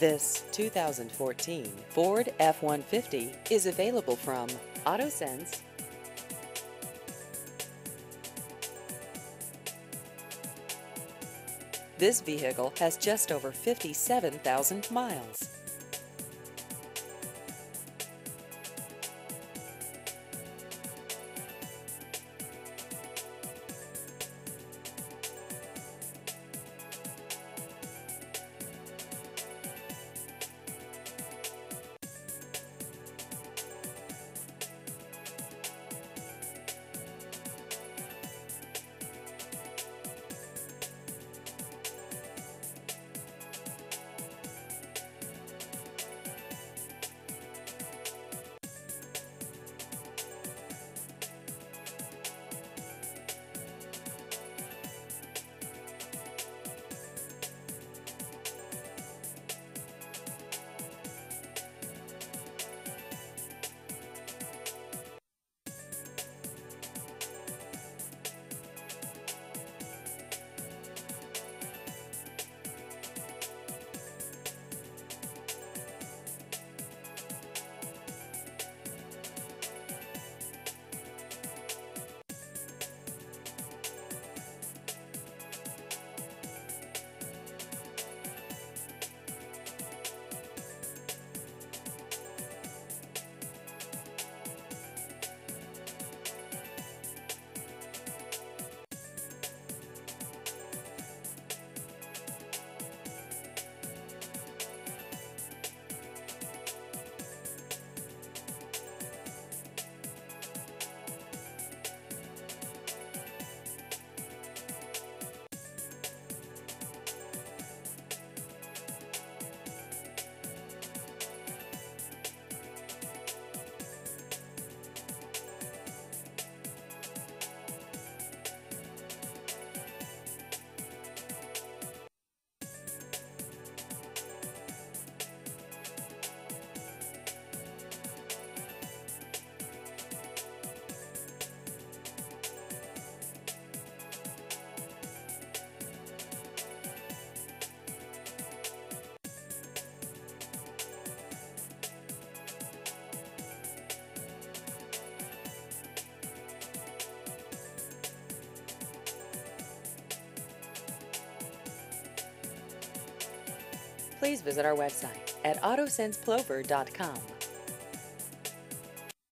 This 2014 Ford F-150 is available from AutoSense. This vehicle has just over 57,000 miles. Please visit our website at AutoSensePlover.com.